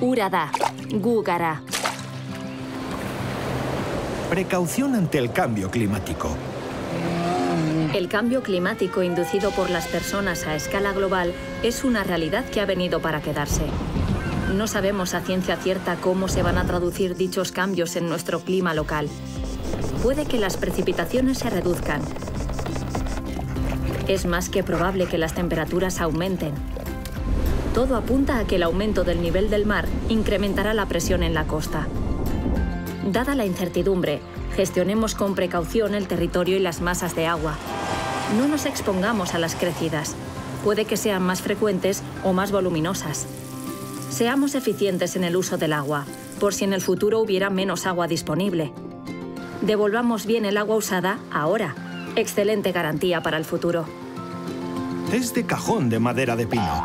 Urada, Gugara. Precaución ante el cambio climático. El cambio climático inducido por las personas a escala global es una realidad que ha venido para quedarse. No sabemos a ciencia cierta cómo se van a traducir dichos cambios en nuestro clima local. Puede que las precipitaciones se reduzcan. Es más que probable que las temperaturas aumenten. Todo apunta a que el aumento del nivel del mar incrementará la presión en la costa. Dada la incertidumbre, gestionemos con precaución el territorio y las masas de agua. No nos expongamos a las crecidas. Puede que sean más frecuentes o más voluminosas. Seamos eficientes en el uso del agua, por si en el futuro hubiera menos agua disponible. Devolvamos bien el agua usada ahora. Excelente garantía para el futuro. Es de cajón de madera de pino.